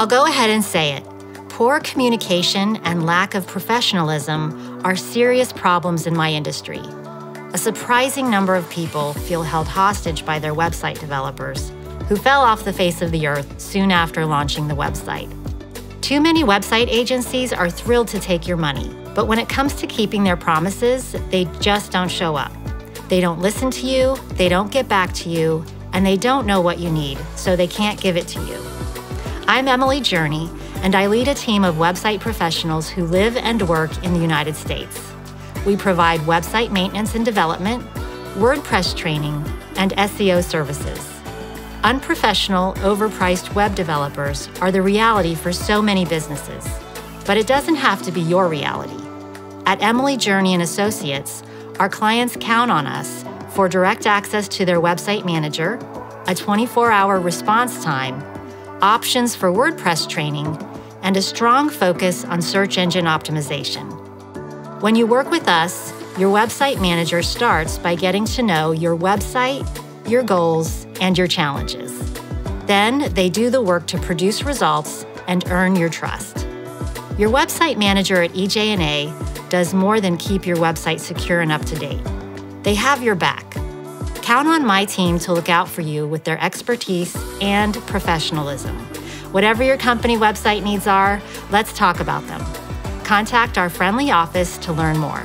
I'll go ahead and say it. Poor communication and lack of professionalism are serious problems in my industry. A surprising number of people feel held hostage by their website developers, who fell off the face of the earth soon after launching the website. Too many website agencies are thrilled to take your money, but when it comes to keeping their promises, they just don't show up. They don't listen to you, they don't get back to you, and they don't know what you need, so they can't give it to you. I'm Emily Journey, and I lead a team of website professionals who live and work in the United States. We provide website maintenance and development, WordPress training, and SEO services. Unprofessional, overpriced web developers are the reality for so many businesses, but it doesn't have to be your reality. At Emily Journey and Associates, our clients count on us for direct access to their website manager, a 24 hour response time, options for WordPress training, and a strong focus on search engine optimization. When you work with us, your website manager starts by getting to know your website, your goals, and your challenges. Then they do the work to produce results and earn your trust. Your website manager at EJ&A does more than keep your website secure and up to date. They have your back. Count on my team to look out for you with their expertise and professionalism. Whatever your company website needs are, let's talk about them. Contact our friendly office to learn more.